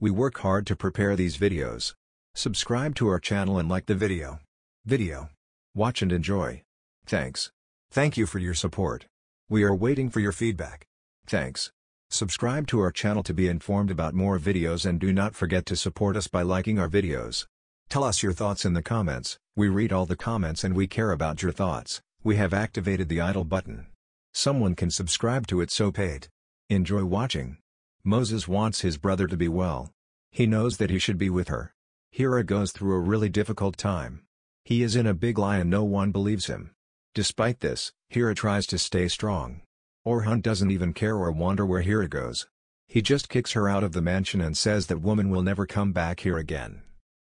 We work hard to prepare these videos. Subscribe to our channel and like the video. Video. Watch and enjoy. Thanks. Thank you for your support. We are waiting for your feedback. Thanks. Subscribe to our channel to be informed about more videos and do not forget to support us by liking our videos. Tell us your thoughts in the comments, we read all the comments and we care about your thoughts. We have activated the idle button. Someone can subscribe to it so paid. Enjoy watching. Moses wants his brother to be well. He knows that he should be with her. Hira goes through a really difficult time. He is in a big lie and no one believes him. Despite this, Hira tries to stay strong. Orhun doesn't even care or wonder where Hira goes. He just kicks her out of the mansion and says that woman will never come back here again.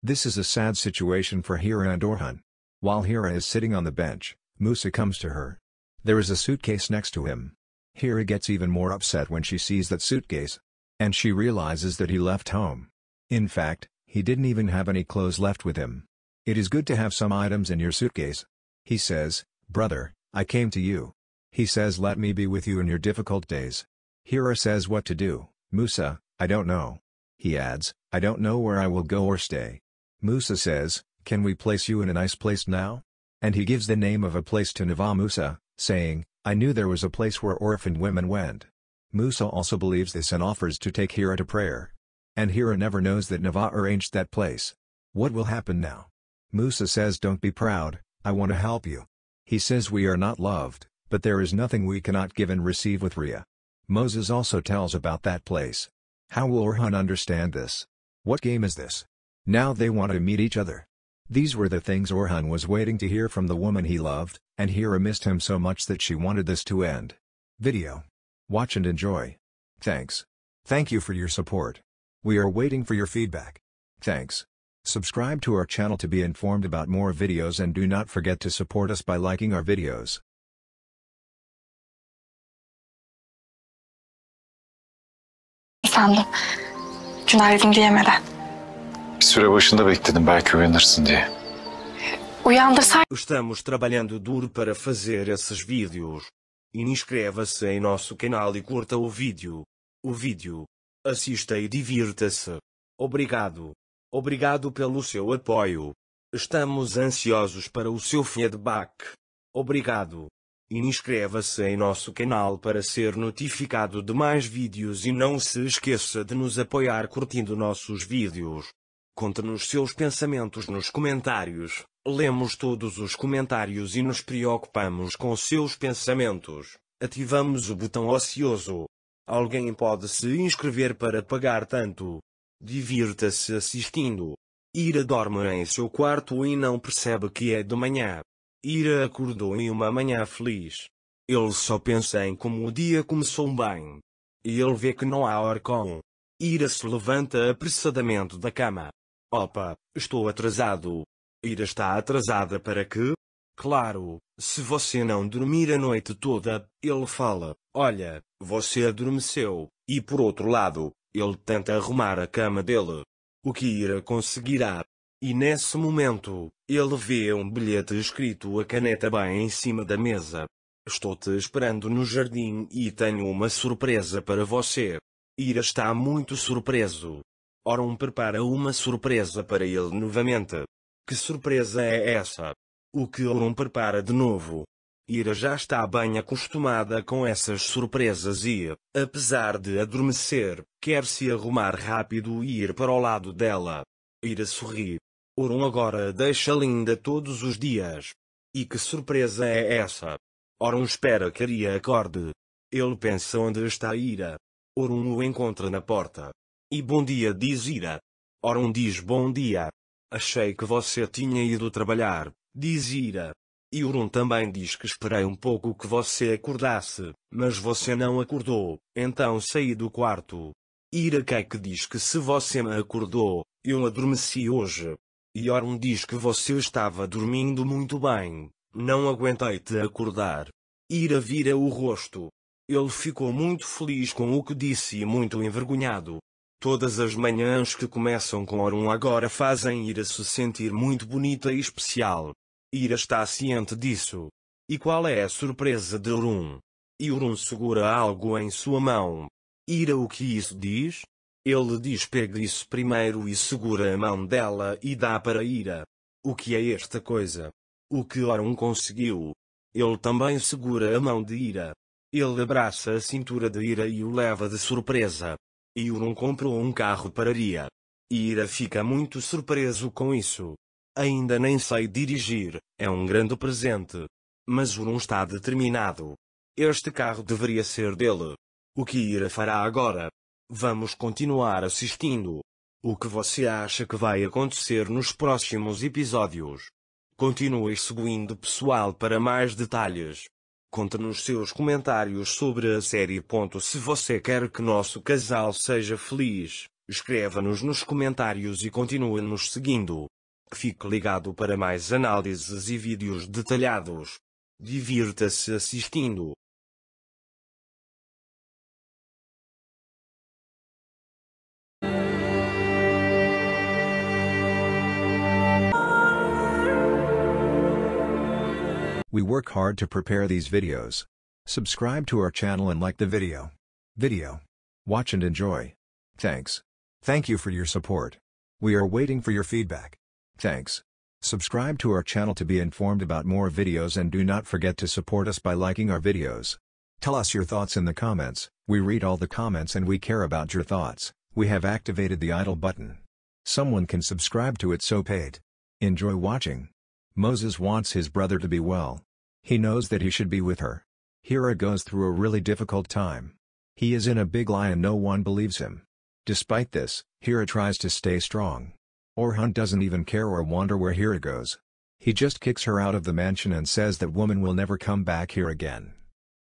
This is a sad situation for Hira and Orhun. While Hira is sitting on the bench, Musa comes to her. There is a suitcase next to him. Hira gets even more upset when she sees that suitcase. And she realizes that he left home. In fact, he didn't even have any clothes left with him. It is good to have some items in your suitcase. He says, Brother, I came to you. He says let me be with you in your difficult days. Hira says what to do, Musa, I don't know. He adds, I don't know where I will go or stay. Musa says, can we place you in a nice place now? And he gives the name of a place to Nava Musa, saying, I knew there was a place where orphaned women went. Musa also believes this and offers to take Hira to prayer. And Hira never knows that Nava arranged that place. What will happen now? Musa says don't be proud, I want to help you. He says we are not loved, but there is nothing we cannot give and receive with Ria. Moses also tells about that place. How will Orhun understand this? What game is this? Now they want to meet each other. These were the things Orhun was waiting to hear from the woman he loved, and Hira missed him so much that she wanted this to end. Video. Watch and enjoy. Thanks. Thank you for your support. We are waiting for your feedback. Thanks. Subscribe to our channel to be informed about more videos and do not forget to support us by liking our videos. Sandım. Günaydın diyemeden. Bir süre başında bekledim belki uyanırsın diye. Uyandırsaydın Estamos trabalhando duro para fazer esses vídeos. Inscreva-se em nosso canal e curta o vídeo. O vídeo. Assista e divirta-se. Obrigado. Obrigado pelo seu apoio. Estamos ansiosos para o seu feedback. Obrigado. Inscreva-se em nosso canal para ser notificado de mais vídeos e não se esqueça de nos apoiar curtindo nossos vídeos. Conte-nos seus pensamentos nos comentários. Lemos todos os comentários e nos preocupamos com seus pensamentos. Ativamos o botão ocioso. Alguém pode se inscrever para pagar tanto. Divirta-se assistindo. Ira dorme em seu quarto e não percebe que é de manhã. Ira acordou em uma manhã feliz. Ele só pensa em como o dia começou bem. E ele vê que não há Orcon. Ira se levanta apressadamente da cama. Opa, estou atrasado. Ira está atrasada para quê? Claro, se você não dormir a noite toda, ele fala: Olha, você adormeceu. E por outro lado, ele tenta arrumar a cama dele. O que Ira conseguirá? E nesse momento, ele vê um bilhete escrito a caneta bem em cima da mesa. Estou te esperando no jardim e tenho uma surpresa para você. Ira está muito surpreso. Oron prepara uma surpresa para ele novamente. Que surpresa é essa? O que Oron prepara de novo? Ira já está bem acostumada com essas surpresas e, apesar de adormecer, quer se arrumar rápido e ir para o lado dela. Ira sorri. Oron agora deixa linda todos os dias. E que surpresa é essa? Oron espera que Ria acorde. Ele pensa onde está Ira. Oron o encontra na porta. E bom dia diz Ira. Oron diz bom dia. Achei que você tinha ido trabalhar, diz Ira. E Oron também diz que esperei um pouco que você acordasse, mas você não acordou, então saí do quarto. Ira Cake diz que se você me acordou, eu adormeci hoje. E Oron diz que você estava dormindo muito bem, não aguentei te acordar. Ira vira o rosto. Ele ficou muito feliz com o que disse e muito envergonhado. Todas as manhãs que começam com Orun agora fazem Ira se sentir muito bonita e especial. Ira está ciente disso. E qual é a surpresa de? E Orun segura algo em sua mão. Ira o que isso diz? Ele diz pegue isso primeiro e segura a mão dela e dá para Ira. O que é esta coisa? O que Orun conseguiu? Ele também segura a mão de Ira. Ele abraça a cintura de Ira e o leva de surpresa. Euron comprou um carro para Ria. Ira fica muito surpreso com isso. Ainda nem sei dirigir, é um grande presente. Mas Euron está determinado. Este carro deveria ser dele. O que Ira fará agora? Vamos continuar assistindo. O que você acha que vai acontecer nos próximos episódios? Continue seguindo pessoal para mais detalhes. Conte nos seus comentários sobre a série. Se você quer que nosso casal seja feliz, escreva-nos nos comentários e continue nos seguindo. Fique ligado para mais análises e vídeos detalhados. Divirta-se assistindo. We work hard to prepare these videos. Subscribe to our channel and like the video. Video. Watch and enjoy. Thanks. Thank you for your support. We are waiting for your feedback. Thanks. Subscribe to our channel to be informed about more videos and do not forget to support us by liking our videos. Tell us your thoughts in the comments, we read all the comments and we care about your thoughts, we have activated the idle button. Someone can subscribe to it so paid. Enjoy watching. Moses wants his brother to be well. He knows that he should be with her. Hira goes through a really difficult time. He is in a big lie and no one believes him. Despite this, Hira tries to stay strong. Orhun doesn't even care or wonder where Hira goes. He just kicks her out of the mansion and says that woman will never come back here again.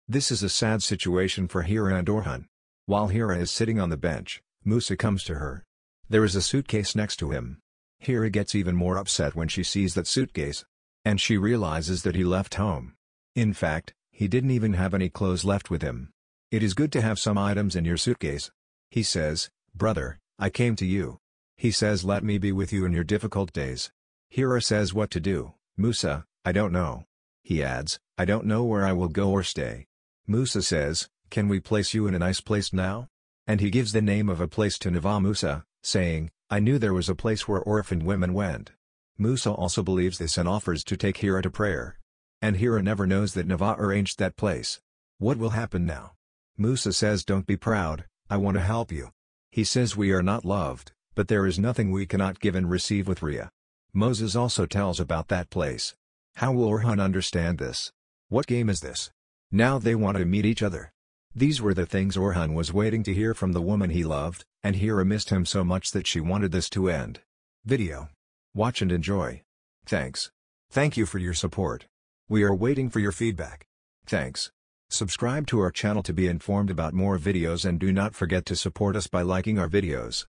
This is a sad situation for Hira and Orhun. While Hira is sitting on the bench, Musa comes to her. There is a suitcase next to him. Hira gets even more upset when she sees that suitcase. And she realizes that he left home. In fact, he didn't even have any clothes left with him. It is good to have some items in your suitcase. He says, Brother, I came to you. He says let me be with you in your difficult days. Hira says what to do, Musa, I don't know. He adds, I don't know where I will go or stay. Musa says, can we place you in a nice place now? And he gives the name of a place to Nava Musa, saying, I knew there was a place where orphaned women went. Musa also believes this and offers to take Hira to prayer. And Hira never knows that Nava arranged that place. What will happen now? Musa says don't be proud, I want to help you. He says we are not loved, but there is nothing we cannot give and receive with Ria. Moses also tells about that place. How will Orhun understand this? What game is this? Now they want to meet each other. These were the things Orhun was waiting to hear from the woman he loved, and Hira missed him so much that she wanted this to end. Video. Watch and enjoy. Thanks. Thank you for your support. We are waiting for your feedback. Thanks. Subscribe to our channel to be informed about more videos and do not forget to support us by liking our videos.